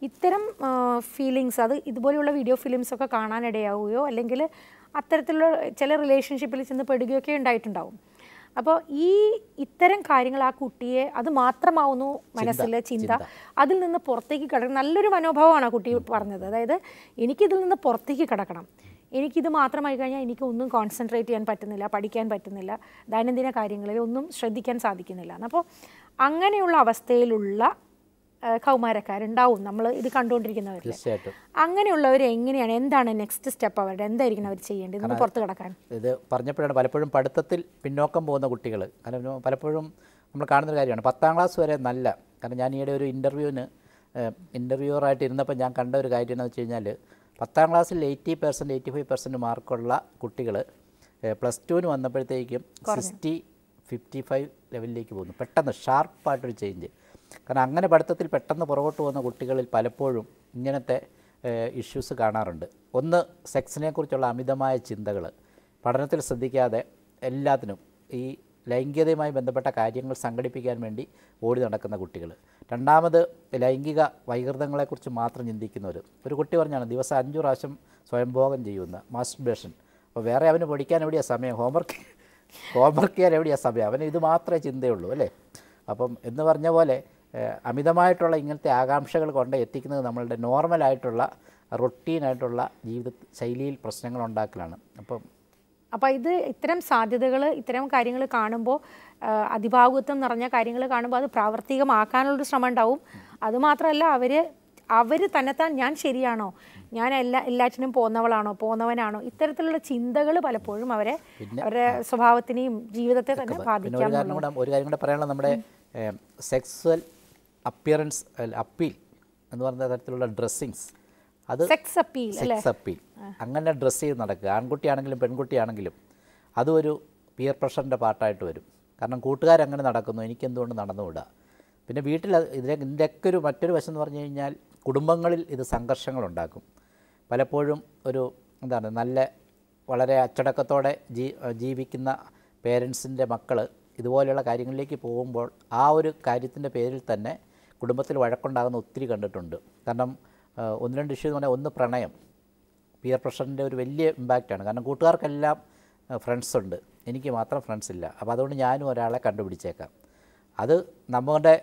S1: ഇത്തരം ഫീലിങ്സ് അത് ഇതുപോലെയുള്ള വീഡിയോ ഫിലിംസ് ഒക്കെ കാണാനിടയാവുകയോ അല്ലെങ്കിൽ അത്തരത്തിലുള്ള ചില റിലേഷൻഷിപ്പിൽ ചെന്ന് പെടുകയൊക്കെ ഉണ്ടായിട്ടുണ്ടാവും. അപ്പോൾ ഈ ഇത്തരം കാര്യങ്ങൾ ആ കുട്ടിയെ അത് മാത്രമാവുന്നു മനസ്സിലെ ചിന്ത. അതിൽ നിന്ന് പുറത്തേക്ക് കിടക്കണം. നല്ലൊരു മനോഭാവമാണ് ആ കുട്ടി പറഞ്ഞത്. അതായത് എനിക്കിതിൽ നിന്ന് പുറത്തേക്ക് കിടക്കണം. എനിക്കിത് മാത്രമായി കഴിഞ്ഞാൽ എനിക്ക് ഒന്നും കോൺസെൻട്രേറ്റ് ചെയ്യാൻ പറ്റുന്നില്ല പഠിക്കാൻ പറ്റുന്നില്ല ദൈനംദിന കാര്യങ്ങളിൽ ഒന്നും ശ്രദ്ധിക്കാൻ സാധിക്കുന്നില്ല. അപ്പോൾ അങ്ങനെയുള്ള അവസ്ഥയിലുള്ള കൗമാരക്കാരുണ്ടാവും. നമ്മൾ ഇത് കണ്ടുകൊണ്ടിരിക്കുന്നവരിൽ അങ്ങനെയുള്ളവർ എങ്ങനെയാണ് എന്താണ് നെക്സ്റ്റ് സ്റ്റെപ്പ് അവരുടെ? എന്തായിരിക്കണം അവർ ചെയ്യേണ്ടത്? ഇന്ന് പുറത്ത് കിടക്കാൻ.
S2: ഇത് പറഞ്ഞപ്പോഴാണ് പലപ്പോഴും പഠിത്തത്തിൽ പിന്നോക്കം പോകുന്ന കുട്ടികൾ കാരണം പലപ്പോഴും നമ്മൾ കാണുന്ന കാര്യമാണ്. പത്താം ക്ലാസ് വരെ നല്ല. കാരണം ഞാൻ ഈയിടെ ഒരു ഇന്റർവ്യൂവിന് ഇന്റർവ്യൂറായിട്ട് ഇരുന്നപ്പോൾ ഞാൻ കണ്ട ഒരു കാര്യം എന്ന് വെച്ച് കഴിഞ്ഞാൽ പത്താം ക്ലാസ്സിൽ eighty percent eighty five percent മാർക്കുള്ള കുട്ടികൾ പ്ലസ് ടുവിന് വന്നപ്പോഴത്തേക്കും സിക്സ്റ്റി ഫിഫ്റ്റി ഫൈവ് ലെവലിലേക്ക് പോകുന്നു. പെട്ടെന്ന് ഷാർപ്പായിട്ടൊരു ചേഞ്ച് കാരണം അങ്ങനെ പഠിത്തത്തിൽ പെട്ടെന്ന് പുറകോട്ട് പോകുന്ന കുട്ടികളിൽ പലപ്പോഴും ഇങ്ങനത്തെ ഇഷ്യൂസ് കാണാറുണ്ട്. ഒന്ന് സെക്സിനെക്കുറിച്ചുള്ള അമിതമായ ചിന്തകൾ പഠനത്തിൽ ശ്രദ്ധിക്കാതെ എല്ലാത്തിനും ഈ ലൈംഗികതയുമായി ബന്ധപ്പെട്ട കാര്യങ്ങൾ സംഘടിപ്പിക്കാൻ വേണ്ടി ഓടി നടക്കുന്ന കുട്ടികൾ രണ്ടാമത് ലൈംഗിക വൈകൃതങ്ങളെക്കുറിച്ച് മാത്രം ചിന്തിക്കുന്നവർ ഒരു കുട്ടി പറഞ്ഞാണ് ദിവസം അഞ്ചു പ്രാവശ്യം സ്വയംഭോഗം ചെയ്യുന്ന മാസ്റ്റർബേഷൻ അപ്പോൾ വേറെ അവന് പഠിക്കാൻ എവിടെയാണ് സമയം? ഹോംവർക്ക് ഹോംവർക്ക് ചെയ്യാൻ എവിടെയാണ് സമയം? അവന് ഇത് മാത്രമേ ചിന്തയുള്ളൂ അല്ലേ? അപ്പം എന്ന് പറഞ്ഞ പോലെ അമിതമായിട്ടുള്ള ഇങ്ങനത്തെ ആകാംക്ഷകൾ കൊണ്ട് എത്തിക്കുന്നത് നമ്മളുടെ നോർമലായിട്ടുള്ള റൊട്ടീനായിട്ടുള്ള ജീവിത ശൈലിയിൽ പ്രശ്നങ്ങൾ ഉണ്ടാക്കലാണ്. അപ്പം
S1: അപ്പോൾ ഇത് ഇത്തരം സാധ്യതകൾ ഇത്തരം കാര്യങ്ങൾ കാണുമ്പോൾ അതിഭാഗത്വം നിറഞ്ഞ കാര്യങ്ങൾ കാണുമ്പോൾ അത് പ്രാവർത്തികമാക്കാനുള്ളൊരു ശ്രമം ഉണ്ടാവും അതുമാത്രമല്ല അവർ അവർ തന്നെത്താൻ ഞാൻ ശരിയാണോ? ഞാൻ എല്ലാ എല്ലാറ്റിനും പോന്നവളാണോ? പോന്നവനാണോ? ഇത്തരത്തിലുള്ള ചിന്തകൾ പലപ്പോഴും അവരെ അവരുടെ സ്വഭാവത്തിനെയും ജീവിതത്തെ തന്നെ ബാധിക്കാം
S2: ഒരു കാര്യം കൂടെ പറയാനുള്ളത് നമ്മുടെ സെക്സ്വൽ അപ്പിയറൻസ് അപ്പീൽ എന്ന് പറയുന്ന തരത്തിലുള്ള ഡ്രസ്സിങ്സ് അത്
S1: സെക്സ് അപ്പീൽ
S2: സെക്സ് അപ്പീൽ അങ്ങനെ ഡ്രസ്സ് ചെയ്ത് നടക്കുക. ആൺകുട്ടിയാണെങ്കിലും പെൺകുട്ടിയാണെങ്കിലും അതും ഒരു പിയർ പ്രഷറിന്റെ പാർട്ടായിട്ട് വരും. കാരണം കൂട്ടുകാരങ്ങനെ നടക്കുന്നു. എനിക്കെന്തുകൊണ്ട് നടന്നുകൂടാ? പിന്നെ വീട്ടിൽ ഇതിനെ ഇതിന്റെയൊക്കെ ഒരു മറ്റൊരു വശം എന്ന് പറഞ്ഞു കഴിഞ്ഞാൽ കുടുംബങ്ങളിൽ ഇത് സംഘർഷങ്ങളുണ്ടാക്കും പലപ്പോഴും ഒരു എന്താണ് നല്ല വളരെ അച്ചടക്കത്തോടെ ജീ ജീവിക്കുന്ന പേരൻസിന്റെ മക്കൾ ഇതുപോലെയുള്ള കാര്യങ്ങളിലേക്ക് പോകുമ്പോൾ ആ ഒരു കാര്യത്തിന്റെ പേരിൽ തന്നെ കുടുംബത്തിൽ വഴക്കുണ്ടാകുന്ന ഒത്തിരി കണ്ടിട്ടുണ്ട്. കാരണം ഒന്ന് രണ്ട് ഇഷ്യൂ എന്ന് പറഞ്ഞാൽ ഒന്ന് പ്രണയം. പിയർ പ്രഷറിന്റെ ഒരു വലിയ ഇമ്പാക്റ്റാണ് കാരണം കൂട്ടുകാർക്കെല്ലാം ഫ്രണ്ട്സ് ഉണ്ട്. എനിക്ക് മാത്രം ഫ്രണ്ട്സ് ഇല്ല. അപ്പോൾ അതുകൊണ്ട് ഞാനും ഒരാളെ കണ്ടുപിടിച്ചേക്കാം. അത് നമ്മുടെ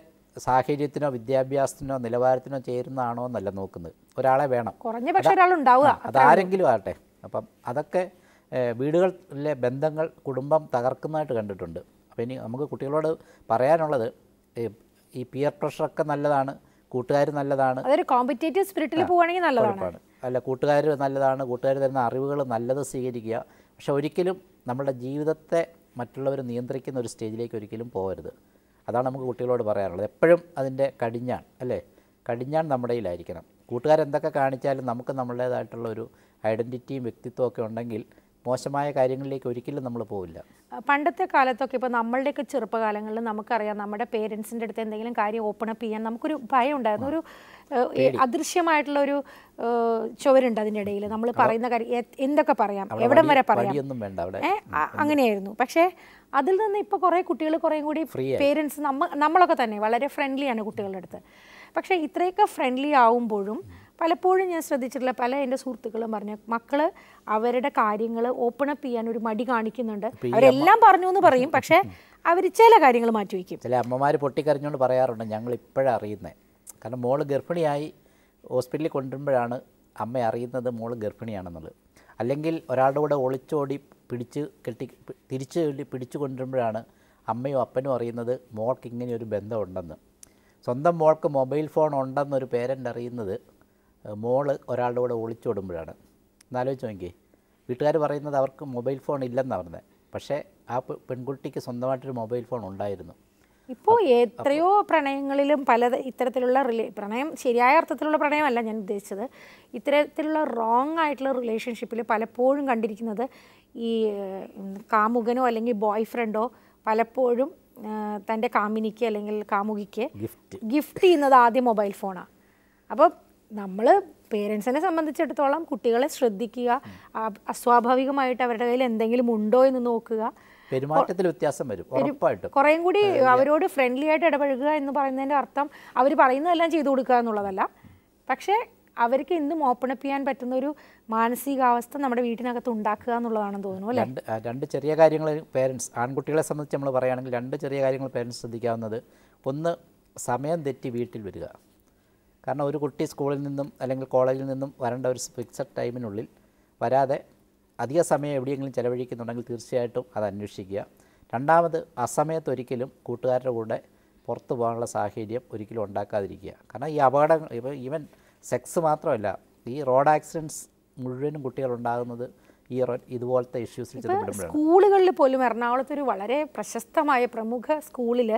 S2: സാഹചര്യത്തിനോ വിദ്യാഭ്യാസത്തിനോ നിലവാരത്തിനോ ചേരുന്നതാണോ എന്നല്ല നോക്കുന്നത്. ഒരാളെ വേണം.
S1: കുറഞ്ഞ പക്ഷേ ഒരാളുണ്ടാവുക
S2: അതാരെങ്കിലും ആകട്ടെ. അപ്പം അതൊക്കെ വീടുകളിലെ ബന്ധങ്ങൾ കുടുംബം തകർക്കുന്നതായിട്ട് കണ്ടിട്ടുണ്ട്. അപ്പോൾ ഇനി നമുക്ക് കുട്ടികളോട് പറയാനുള്ളത് ഈ- പിയർ പ്രഷർ ഒക്കെ നല്ലതാണ് കൂട്ടുകാർ നല്ലതാണ്.
S1: അതൊരു കോമ്പറ്റേറ്റീവ് സ്പിരിറ്റിൽ പോവുകയാണെങ്കിൽ നല്ലതാണ്.
S2: അല്ല കൂട്ടുകാർ നല്ലതാണ് കൂട്ടുകാർ തരുന്ന അറിവുകൾ നല്ലത് സ്വീകരിക്കുക. പക്ഷെ ഒരിക്കലും നമ്മുടെ ജീവിതത്തെ മറ്റുള്ളവർ നിയന്ത്രിക്കുന്ന ഒരു സ്റ്റേജിലേക്ക് ഒരിക്കലും പോകരുത് അതാണ് നമുക്ക് കുട്ടികളോട് പറയാനുള്ളത്. എപ്പോഴും അതിന്റെ കടിഞ്ഞാൺ അല്ലേ? കടിഞ്ഞാൺ നമ്മുടെ കയ്യിലായിരിക്കണം. കൂട്ടുകാരെന്തൊക്കെ കാണിച്ചാലും നമുക്ക് നമ്മുടേതായിട്ടുള്ള ഒരു ഐഡന്റിറ്റിയും വ്യക്തിത്വമൊക്കെ ഉണ്ടെങ്കിൽ മോശമായ കാര്യങ്ങളിലേക്ക് ഒരിക്കലും നമ്മൾ പോവില്ല.
S1: പണ്ടത്തെ കാലത്തൊക്കെ ഇപ്പോൾ നമ്മളുടെയൊക്കെ ചെറുപ്പകാലങ്ങളിൽ നമുക്കറിയാം നമ്മുടെ പേരൻസിന്റെ അടുത്ത് എന്തെങ്കിലും കാര്യം ഓപ്പൺ അപ്പ് ചെയ്യാൻ നമുക്കൊരു ഭയം ഉണ്ടായിരുന്നു. ഒരു അദൃശ്യമായിട്ടുള്ള ഒരു ചുവരുണ്ട് അതിന്റെ ഇടയിൽ. നമ്മൾ പറയുന്ന കാര്യം എന്തൊക്കെ പറയാം? എവിടം വരെ പറയാം? അങ്ങനെയായിരുന്നു. പക്ഷേ അതിൽ നിന്ന് ഇപ്പോൾ കുറേ കുട്ടികൾ കുറേ കൂടി പേരൻസ് നമ്മ നമ്മളൊക്കെ തന്നെ വളരെ ഫ്രണ്ട്ലിയാണ് കുട്ടികളുടെ അടുത്ത്. പക്ഷേ ഇത്രയൊക്കെ ഫ്രണ്ട്ലി ആവുമ്പോഴും പലപ്പോഴും ഞാൻ ശ്രദ്ധിച്ചിട്ടുള്ള പല എന്റെ സുഹൃത്തുക്കളും പറഞ്ഞു മക്കൾ അവരുടെ കാര്യങ്ങൾ ഓപ്പൺ അപ്പ് ചെയ്യാൻ ഒരു മടി കാണിക്കുന്നുണ്ട്. അവരെല്ലാം പറഞ്ഞു എന്ന് പറയും. പക്ഷേ അവർ ചില കാര്യങ്ങൾ മാറ്റി മാറ്റിവെക്കും
S2: ചില അമ്മമാർ പൊട്ടിക്കരഞ്ഞുകൊണ്ട് പറയാറുണ്ട് ഞങ്ങൾ ഇപ്പോഴാണ് അറിയുന്നത് കാരണം മോൾ ഗർഭിണിയായി ഹോസ്പിറ്റലിൽ കൊണ്ടുവരുമ്പോഴാണ് അമ്മ അറിയുന്നത് മോൾ ഗർഭിണിയാണെന്നുള്ളത്. അല്ലെങ്കിൽ ഒരാളുടെ കൂടെ ഒളിച്ചോടി പിടിച്ച് കെട്ടി തിരിച്ച് കെട്ടി പിടിച്ചു കൊണ്ടുവരുമ്പോഴാണ് അമ്മയും അപ്പനും അറിയുന്നത് മോൾക്ക് ഇങ്ങനെ ഒരു ബന്ധമുണ്ടെന്ന്. സ്വന്തം മോൾക്ക് മൊബൈൽ ഫോൺ ഉണ്ടെന്നൊരു പേരന്റ് അറിയുന്നത് മോൾ ഒരാളുടെ കൂടെ ഒളിച്ചോടുമ്പോഴാണ് എന്നാലോചിച്ച് നോക്കി വീട്ടുകാർ പറയുന്നത് അവർക്ക് മൊബൈൽ ഫോൺ ഇല്ലെന്നാണ് പറഞ്ഞത്. പക്ഷേ ആ പെൺകുട്ടിക്ക് സ്വന്തമായിട്ടൊരു മൊബൈൽ ഫോൺ ഉണ്ടായിരുന്നു.
S1: ഇപ്പോൾ എത്രയോ പ്രണയങ്ങളിലും പല ഇത്തരത്തിലുള്ള റിലേ പ്രണയം ശരിയായ അർത്ഥത്തിലുള്ള പ്രണയമല്ല ഞാൻ ഉദ്ദേശിച്ചത്. ഇത്തരത്തിലുള്ള റോങ് ആയിട്ടുള്ള റിലേഷൻഷിപ്പിൽ പലപ്പോഴും കണ്ടിരിക്കുന്നത് ഈ കാമുകനോ അല്ലെങ്കിൽ ബോയ് ഫ്രണ്ടോ പലപ്പോഴും തന്റെ കാമിനിക്ക് അല്ലെങ്കിൽ കാമുകിക്ക്
S2: ഗിഫ്റ്റ്
S1: ഗിഫ്റ്റ് ചെയ്യുന്നത് ആദ്യം മൊബൈൽ ഫോണാണ് അപ്പം നമ്മൾ പേരൻസിനെ സംബന്ധിച്ചിടത്തോളം കുട്ടികളെ ശ്രദ്ധിക്കുക അസ്വാഭാവികമായിട്ട് അവരുടെ കയ്യിൽ എന്തെങ്കിലും ഉണ്ടോ എന്ന് നോക്കുക.
S2: പെരുമാറ്റത്തിൽ വ്യത്യാസം വരും ഉറപ്പായിട്ടും.
S1: കുറേയും കൂടി അവരോട് ഫ്രണ്ട്ലി ആയിട്ട് ഇടപഴകുക എന്ന് പറയുന്നതിന്റെ അർത്ഥം അവർ പറയുന്നതെല്ലാം ചെയ്തു കൊടുക്കുക എന്നുള്ളതല്ല. പക്ഷേ അവർക്ക് ഇന്നും ഓപ്പൺ അപ്പ് ചെയ്യാൻ പറ്റുന്ന ഒരു മാനസികാവസ്ഥ നമ്മുടെ വീട്ടിനകത്ത് ഉണ്ടാക്കുക എന്നുള്ളതാണെന്ന് തോന്നുന്നു അല്ലേ?
S2: രണ്ട് രണ്ട് ചെറിയ കാര്യങ്ങൾ പേരൻസ് ആൺകുട്ടികളെ സംബന്ധിച്ച് നമ്മൾ പറയുകയാണെങ്കിൽ രണ്ട് ചെറിയ കാര്യങ്ങൾ പേരൻസ് ശ്രദ്ധിക്കാവുന്നത്. ഒന്ന് സമയം തെറ്റി വീട്ടിൽ വരിക. കാരണം ഒരു കുട്ടി സ്കൂളിൽ നിന്നും അല്ലെങ്കിൽ കോളേജിൽ നിന്നും വരേണ്ട ഒരു ഫിക്സഡ് ടൈമിനുള്ളിൽ വരാതെ അധിക സമയം എവിടെയെങ്കിലും ചിലവഴിക്കുന്നുണ്ടെങ്കിൽ തീർച്ചയായിട്ടും അത് അന്വേഷിക്കുക. രണ്ടാമത് അസമയത്ത് ഒരിക്കലും കൂട്ടുകാരുടെ കൂടെ പുറത്തു പോകാനുള്ള സാഹചര്യം ഒരിക്കലും ഉണ്ടാക്കാതിരിക്കുക. കാരണം ഈ അപകടങ്ങൾ ഇപ്പോൾ ഈവൻ സെക്സ് മാത്രമല്ല ഈ റോഡ് ആക്സിഡന്റ്സ് മുഴുവനും കുട്ടികളുണ്ടാകുന്നത് ഈ ഇതുപോലത്തെ ഇഷ്യൂസിൽ ചെന്നപ്പെടുമ്പോഴാണ്
S1: സ്കൂളുകളിൽ പോലും എറണാകുളത്ത് ഒരു വളരെ പ്രശസ്തമായ പ്രമുഖ സ്കൂളിൽ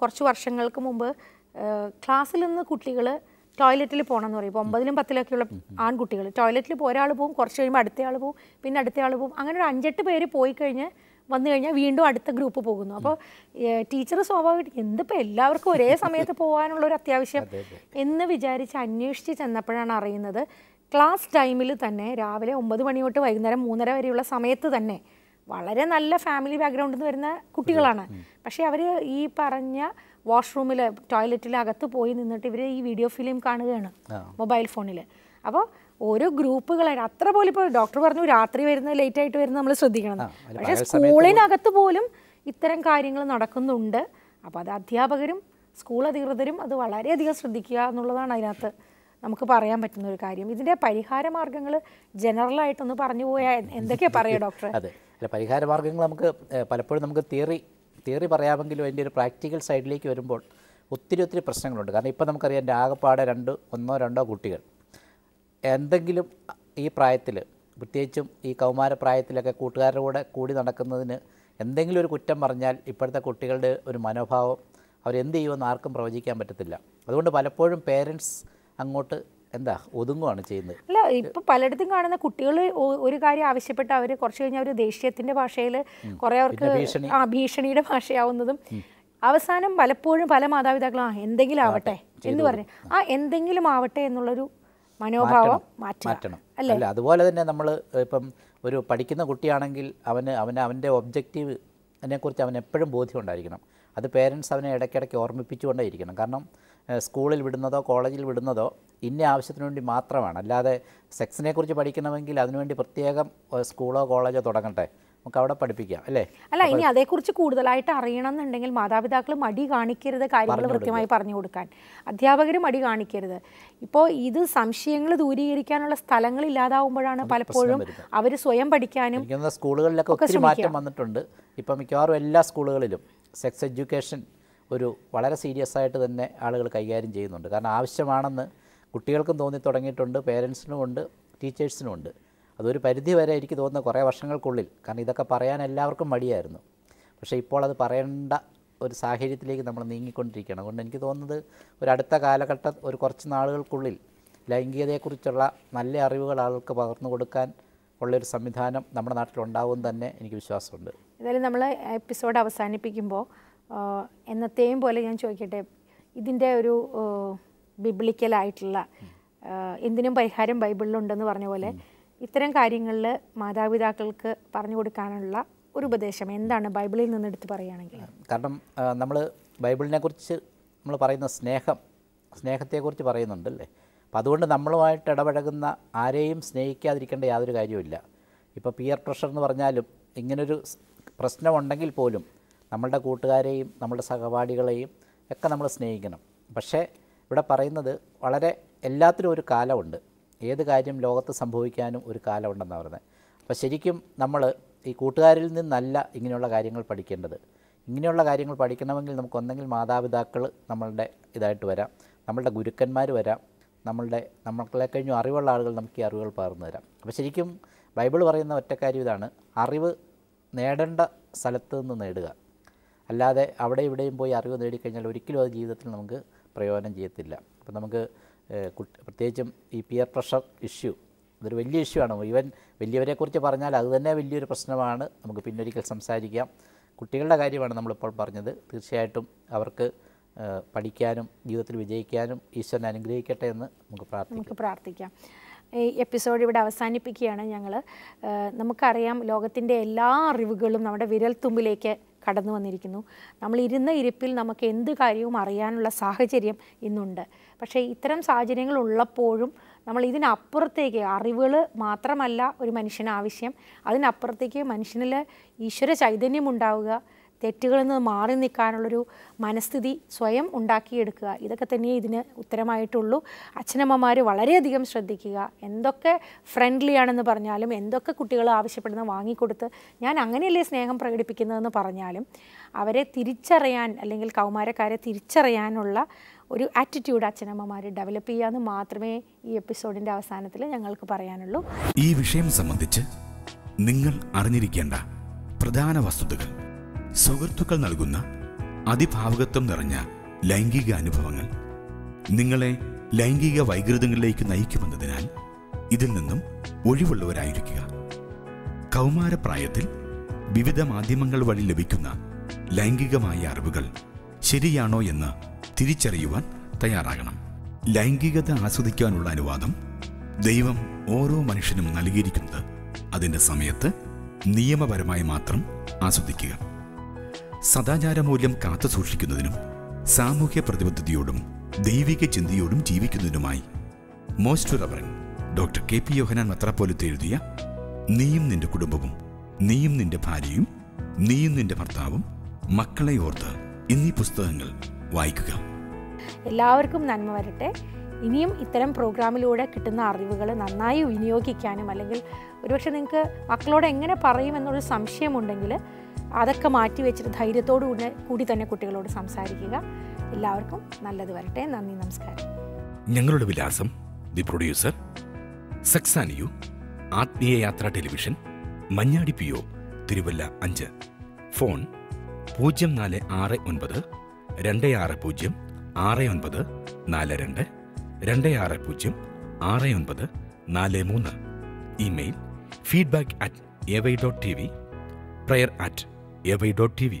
S1: കുറച്ച് വർഷങ്ങൾക്ക് മുമ്പ് ക്ലാസ്സിൽ നിന്ന് കുട്ടികൾ ടോയ്ലറ്റിൽ പോകണം എന്ന് പറയും. ഇപ്പോൾ ഒമ്പതിലും പത്തിലൊക്കെയുള്ള ആൺകുട്ടികൾ. ടോയ്ലറ്റിൽ ഇപ്പോൾ ഒരാൾ പോകും കുറച്ച് കഴിയുമ്പോൾ അടുത്തയാൾ പോകും പിന്നെ അടുത്തയാൾ പോകും. അങ്ങനെ ഒരു അഞ്ചെട്ട് പേര് പോയി കഴിഞ്ഞ് വന്നു കഴിഞ്ഞാൽ വീണ്ടും അടുത്ത ഗ്രൂപ്പ് പോകുന്നു. അപ്പോൾ ടീച്ചർ സ്വാഭാവികമായിട്ട് എന്തിപ്പോൾ എല്ലാവർക്കും ഒരേ സമയത്ത് പോകാനുള്ള ഒരു അത്യാവശ്യം എന്ന് വിചാരിച്ച് അന്വേഷിച്ച് ചെന്നപ്പോഴാണ് അറിയുന്നത്. ക്ലാസ് ടൈമിൽ തന്നെ രാവിലെ ഒമ്പത് മണി തൊട്ട് വൈകുന്നേരം മൂന്നര വരെയുള്ള സമയത്ത് തന്നെ വളരെ നല്ല ഫാമിലി ബാക്ക്ഗ്രൗണ്ടിൽ നിന്ന് വരുന്ന കുട്ടികളാണ്. പക്ഷേ അവർ ഈ പറഞ്ഞ വാഷ്റൂമിൽ ടോയ്ലറ്റിൽ അകത്ത് പോയി നിന്നിട്ട് ഇവർ ഈ വീഡിയോ ഫിലിം കാണുകയാണ് മൊബൈൽ ഫോണിൽ അപ്പോൾ ഓരോ ഗ്രൂപ്പുകളായിട്ട് അത്ര പോലും ഇപ്പോൾ ഡോക്ടർ പറഞ്ഞു രാത്രി വരുന്ന ലേറ്റ് ആയിട്ട് വരുന്നത് നമ്മൾ ശ്രദ്ധിക്കണം. പക്ഷെ സ്കൂളിനകത്ത് പോലും ഇത്തരം കാര്യങ്ങൾ നടക്കുന്നുണ്ട്. അപ്പോൾ അത് അധ്യാപകരും സ്കൂൾ അധികൃതരും അത് വളരെയധികം ശ്രദ്ധിക്കുക എന്നുള്ളതാണ് അതിനകത്ത് നമുക്ക് പറയാൻ പറ്റുന്ന ഒരു കാര്യം. ഇതിന്റെ പരിഹാര മാർഗങ്ങൾ ജനറലായിട്ടൊന്ന് പറഞ്ഞു പോയാൽ എന്തൊക്കെയാണ് പറയുക ഡോക്ടർ
S2: അതെ. അല്ല പരിഹാര മാർഗങ്ങൾ നമുക്ക് പലപ്പോഴും നമുക്ക് തിയറി തിയറി പറയാമെങ്കിലും അതിന്റെ ഒരു പ്രാക്ടിക്കൽ സൈഡിലേക്ക് വരുമ്പോൾ ഒത്തിരി ഒത്തിരി പ്രശ്നങ്ങളുണ്ട്. കാരണം ഇപ്പോൾ നമുക്കറിയാം എന്റെ ആകെപ്പാടെ രണ്ട് ഒന്നോ രണ്ടോ കുട്ടികൾ. എന്തെങ്കിലും ഈ പ്രായത്തിൽ പ്രത്യേകിച്ചും ഈ കൗമാര പ്രായത്തിലൊക്കെ കൂട്ടുകാരുടെ കൂടെ കൂടി നടക്കുന്നതിന് എന്തെങ്കിലും ഒരു കുറ്റം പറഞ്ഞാൽ ഇപ്പോഴത്തെ കുട്ടികളുടെ ഒരു മനോഭാവം അവരെന്ത് ചെയ്യുമെന്ന് ആർക്കും പ്രവചിക്കാൻ പറ്റത്തില്ല. അതുകൊണ്ട് പലപ്പോഴും പേരൻസ് അങ്ങോട്ട് എന്താ ഒതുങ്ങുവാണ് ചെയ്യുന്നത്.
S1: അല്ല ഇപ്പൊ പലയിടത്തും കാണുന്ന കുട്ടികൾ ഒരു കാര്യം ആവശ്യപ്പെട്ട് അവർ കുറച്ച് കഴിഞ്ഞാൽ അവർ ദേശീയത്തിന്റെ ഭാഷയിൽ കുറെ അവർക്ക് ആ ഭീഷണിയുടെ ഭാഷയാവുന്നതും അവസാനം പലപ്പോഴും പല മാതാപിതാക്കളും ആ എന്തെങ്കിലും ആവട്ടെ എന്ന് പറഞ്ഞു ആ എന്തെങ്കിലും ആവട്ടെ എന്നുള്ളൊരു മനോഭാവം
S2: മാറ്റണം. അല്ല? അതുപോലെ തന്നെ നമ്മൾ ഇപ്പം ഒരു പഠിക്കുന്ന കുട്ടിയാണെങ്കിൽ അവന് അവന് അവന്റെ ഒബ്ജക്റ്റീവ് അതിനെക്കുറിച്ച് അവൻ എപ്പോഴും ബോധ്യം ഉണ്ടായിരിക്കണം. അത് പേരൻസ് അവനെ ഇടയ്ക്കിടയ്ക്ക് ഓർമ്മിപ്പിച്ചുകൊണ്ടേയിരിക്കണം. കാരണം സ്കൂളിൽ വിടുന്നതോ കോളേജിൽ വിടുന്നതോ ഇന്ന ആവശ്യത്തിന് വേണ്ടി മാത്രമാണ്. അല്ലാതെ സെക്സിനെക്കുറിച്ച് പഠിക്കണമെങ്കിൽ അതിനുവേണ്ടി പ്രത്യേകം സ്കൂളോ കോളേജോ തുടങ്ങട്ടെ. നമുക്ക് അവിടെ പഠിപ്പിക്കാം അല്ലേ?
S1: അല്ല ഇനി അതേക്കുറിച്ച് കൂടുതലായിട്ട് അറിയണം എന്നുണ്ടെങ്കിൽ മാതാപിതാക്കൾ മടി കാണിക്കരുത് കാര്യങ്ങൾ കൃത്യമായി പറഞ്ഞു കൊടുക്കാൻ. അധ്യാപകർ മടി കാണിക്കരുത്. ഇപ്പോൾ ഇത് സംശയങ്ങൾ ദൂരീകരിക്കാനുള്ള സ്ഥലങ്ങൾ ഇല്ലാതാവുമ്പോഴാണ് പലപ്പോഴും അവർ സ്വയം പഠിക്കാനും
S2: സ്കൂളുകളിലൊക്കെ ഒത്തിരി മാറ്റം വന്നിട്ടുണ്ട്. ഇപ്പം മിക്കവാറും എല്ലാ സ്കൂളുകളിലും സെക്സ് എഡ്യൂക്കേഷൻ ഒരു വളരെ സീരിയസ് ആയിട്ട് തന്നെ ആളുകൾ കൈകാര്യം ചെയ്യുന്നുണ്ട്. കാരണം ആവശ്യമാണെന്ന് കുട്ടികൾക്കും തോന്നി തുടങ്ങിയിട്ടുണ്ട് പേരൻസിനും ഉണ്ട് ടീച്ചേഴ്സിനും ഉണ്ട്. അതൊരു പരിധി വരെ എനിക്ക് തോന്നുന്ന കുറേ വർഷങ്ങൾക്കുള്ളിൽ. കാരണം ഇതൊക്കെ പറയാൻ എല്ലാവർക്കും മടിയായിരുന്നു. പക്ഷേ ഇപ്പോൾ അത് പറയേണ്ട ഒരു സാഹചര്യത്തിലേക്ക് നമ്മൾ നീങ്ങിക്കൊണ്ടിരിക്കുകയാണ്. അതുകൊണ്ട് എനിക്ക് തോന്നുന്നത് ഒരു അടുത്ത കാലഘട്ട ഒരു കുറച്ച് നാളുകൾക്കുള്ളിൽ ലൈംഗികതയെക്കുറിച്ചുള്ള നല്ല അറിവുകൾ ആൾക്ക് പകർന്നു കൊടുക്കാൻ ഉള്ളൊരു സംവിധാനം നമ്മുടെ നാട്ടിലുണ്ടാവും തന്നെ എനിക്ക് വിശ്വാസമുണ്ട്.
S1: എന്തായാലും നമ്മൾ എപ്പിസോഡ് അവസാനിപ്പിക്കുമ്പോൾ എന്നത്തെയും പോലെ ഞാൻ ചോദിക്കട്ടെ ഇതിന്റെ ഒരു ബിബ്ലിക്കലായിട്ടുള്ള എന്തിനും പരിഹാരം ബൈബിളിലുണ്ടെന്ന് പറഞ്ഞ പോലെ ഇത്തരം കാര്യങ്ങളിൽ മാതാപിതാക്കൾക്ക് പറഞ്ഞു കൊടുക്കാനുള്ള ഒരു ഉപദേശം എന്താണ് ബൈബിളിൽ നിന്ന് എടുത്ത് പറയുകയാണെങ്കിൽ?
S2: കാരണം നമ്മൾ ബൈബിളിനെ കുറിച്ച് നമ്മൾ പറയുന്ന സ്നേഹം സ്നേഹത്തെക്കുറിച്ച് പറയുന്നുണ്ടല്ലേ? അപ്പം അതുകൊണ്ട് നമ്മളുമായിട്ട് ഇടപഴകുന്ന ആരെയും സ്നേഹിക്കാതിരിക്കേണ്ട യാതൊരു കാര്യവുമില്ല. ഇപ്പോൾ പിയർ പ്രഷർ എന്ന് പറഞ്ഞാലും ഇങ്ങനൊരു പ്രശ്നമുണ്ടെങ്കിൽ പോലും നമ്മളുടെ കൂട്ടുകാരെയും നമ്മളുടെ സഹപാഠികളെയും ഒക്കെ നമ്മൾ സ്നേഹിക്കണം. പക്ഷേ ഇവിടെ പറയുന്നത് വളരെ എല്ലാത്തിനും ഒരു കാലമുണ്ട്. ഏത് കാര്യം ലോകത്ത് സംഭവിക്കാനും ഒരു കാലമുണ്ടെന്നാണ് പറയുന്നത്. അപ്പോൾ ശരിക്കും നമ്മൾ ഈ കൂട്ടുകാരിൽ നിന്നല്ല ഇങ്ങനെയുള്ള കാര്യങ്ങൾ പഠിക്കേണ്ടത്. ഇങ്ങനെയുള്ള കാര്യങ്ങൾ പഠിക്കണമെങ്കിൽ നമുക്ക് ഒന്നെങ്കിൽ മാതാപിതാക്കൾ നമ്മളുടെ ഇതായിട്ട് വരാം. നമ്മളുടെ ഗുരുക്കന്മാർ വരാം. നമ്മളുടെ നമ്മളെ കഴിഞ്ഞു അറിവുള്ള ആളുകൾ നമുക്ക് ഈ അറിവുകൾ പകർന്നു തരാം. അപ്പോൾ ശരിക്കും ബൈബിൾ പറയുന്ന ഒറ്റക്കാര്യം ഇതാണ്. അറിവ് നേടേണ്ട സ്ഥലത്ത് നിന്ന് നേടുക. അല്ലാതെ അവിടെ ഇവിടെയും പോയി അറിവ് നേടിക്കഴിഞ്ഞാൽ ഒരിക്കലും അത് ജീവിതത്തിൽ നമുക്ക് പ്രയോജനം ചെയ്യത്തില്ല. അപ്പോൾ നമുക്ക് പ്രത്യേകിച്ചും ഈ പിയർ പ്രഷർ ഇഷ്യൂ ഇതൊരു വലിയ ഇഷ്യൂ ആണ്. ഈവൻ വലിയവരെക്കുറിച്ച് പറഞ്ഞാൽ അത് തന്നെ വലിയൊരു പ്രശ്നമാണ്. നമുക്ക് പിന്നൊരിക്കൽ സംസാരിക്കാം. കുട്ടികളുടെ കാര്യമാണ് നമ്മളിപ്പോൾ പറഞ്ഞത്. തീർച്ചയായിട്ടും അവർക്ക് പഠിക്കാനും ജീവിതത്തിൽ വിജയിക്കാനും ഈശ്വരൻ അനുഗ്രഹിക്കട്ടെ എന്ന് നമുക്ക് പ്രാർത്ഥിക്കാം.
S1: നമുക്ക് പ്രാർത്ഥിക്കാം. ഈ എപ്പിസോഡ് ഇവിടെ അവസാനിപ്പിക്കുകയാണ് ഞങ്ങൾ നമുക്കറിയാം ലോകത്തിന്റെ എല്ലാ അറിവുകളും നമ്മുടെ വിരൽത്തുമ്പിലേക്ക് കടന്നു വന്നിരിക്കുന്നു. നമ്മൾ ഇരുന്ന ഇരിപ്പിൽ നമുക്ക് എന്ത് കാര്യവും അറിയാനുള്ള സാഹചര്യം ഇന്നുണ്ട്. പക്ഷേ ഇത്തരം സാഹചര്യങ്ങൾ ഉള്ളപ്പോഴും നമ്മൾ ഇതിനപ്പുറത്തേക്ക് അറിവുകൾ മാത്രമല്ല ഒരു മനുഷ്യന് ആവശ്യം. അതിനപ്പുറത്തേക്ക് മനുഷ്യനിൽ ഈശ്വര ചൈതന്യം ഉണ്ടാവുക. തെറ്റുകളിൽ നിന്ന് മാറി നിൽക്കാനുള്ളൊരു മനസ്ഥിതി സ്വയം ഉണ്ടാക്കിയെടുക്കുക. ഇതൊക്കെ തന്നെ ഇതിന് ഉത്തരമായിട്ടുള്ളൂ. അച്ഛനമ്മമാർ വളരെയധികം ശ്രദ്ധിക്കുക. എന്തൊക്കെ ഫ്രണ്ട്ലി ആണെന്ന് പറഞ്ഞാലും എന്തൊക്കെ കുട്ടികൾ ആവശ്യപ്പെടുന്ന വാങ്ങിക്കൊടുത്ത് ഞാൻ അങ്ങനെയല്ലേ സ്നേഹം പ്രകടിപ്പിക്കുന്നതെന്ന് പറഞ്ഞാലും അവരെ തിരിച്ചറിയാൻ അല്ലെങ്കിൽ കൗമാരക്കാരെ തിരിച്ചറിയാനുള്ള ഒരു ആറ്റിറ്റ്യൂഡ് അച്ഛനമ്മമാർ ഡെവലപ്പ് ചെയ്യാമെന്ന് മാത്രമേ ഈ എപ്പിസോഡിന്റെ അവസാനത്തിൽ ഞങ്ങൾക്ക് പറയാനുള്ളൂ.
S3: ഈ വിഷയം സംബന്ധിച്ച് നിങ്ങൾ അറിഞ്ഞിരിക്കേണ്ട പ്രധാന വസ്തുതകൾ. സുഹൃത്തുക്കൾ നൽകുന്ന അതിഭാവകത്വം നിറഞ്ഞ ലൈംഗിക അനുഭവങ്ങൾ നിങ്ങളെ ലൈംഗിക വൈകൃതങ്ങളിലേക്ക് നയിക്കുമെന്നതിനാൽ ഇതിൽ നിന്നും ഒഴിവുള്ളവരായിരിക്കുക. കൗമാരപ്രായത്തിൽ വിവിധ മാധ്യമങ്ങൾ വഴി ലഭിക്കുന്ന ലൈംഗികമായ അറിവുകൾ ശരിയാണോ എന്ന് തിരിച്ചറിയുവാൻ തയ്യാറാകണം. ലൈംഗികത ആസ്വദിക്കാനുള്ള അനുവാദം ദൈവം ഓരോ മനുഷ്യനും നൽകിയിരിക്കുന്നത് അതിന്റെ സമയത്ത് നിയമപരമായി മാത്രം ആസ്വദിക്കുക. സദാചാരമൂല്യം കാത്തു സൂക്ഷിക്കുന്നതിനും സാമൂഹ്യ പ്രതിബദ്ധതയോടും ദൈവിക ചിന്തയോടും ജീവിക്കുന്നതിനുമായി most reverend doctor K P Yohannan മത്രാപ്പോലത്ത് എഴുതിയ നീയും നിന്റെ കുടുംബവും നീയും നിന്റെ ഭാര്യയും നീയും നിന്റെ ഭർത്താവും മക്കളെ ഓർത്ത് എന്നീ പുസ്തകങ്ങൾ വായിക്കുക.
S1: എല്ലാവർക്കും നന്മ വരട്ടെ. ഇനിയും ഇത്തരം പ്രോഗ്രാമിലൂടെ കിട്ടുന്ന അറിവുകൾ നന്നായി വിനിയോഗിക്കാനും അല്ലെങ്കിൽ ഒരുപക്ഷെ നിങ്ങൾക്ക് മക്കളോട് എങ്ങനെ പറയുമെന്നൊരു സംശയമുണ്ടെങ്കിൽ അതൊക്കെ മാറ്റി വെച്ചിട്ട് ധൈര്യത്തോടു കൂടി തന്നെ കുട്ടികളോട് സംസാരിക്കുക. എല്ലാവർക്കും നല്ലത് വരട്ടെ. നന്ദി നമസ്കാരം.
S3: ഞങ്ങളുടെ വിലാസം ദി പ്രൊഡ്യൂസർ സക്സാനിയു ആത്മീയ യാത്ര television Manjadi P O Thiruvalla അഞ്ച്. ഫോൺ പൂജ്യം നാല് ആറ് ഒൻപത് രണ്ട് ആറ് പൂജ്യം ആറ് ഒൻപത് നാല് രണ്ട് രണ്ട് ആറ് പൂജ്യം ആറ് ഒൻപത് നാല് മൂന്ന്. Email feedback at A Y dot T V prayer at A Y dot T V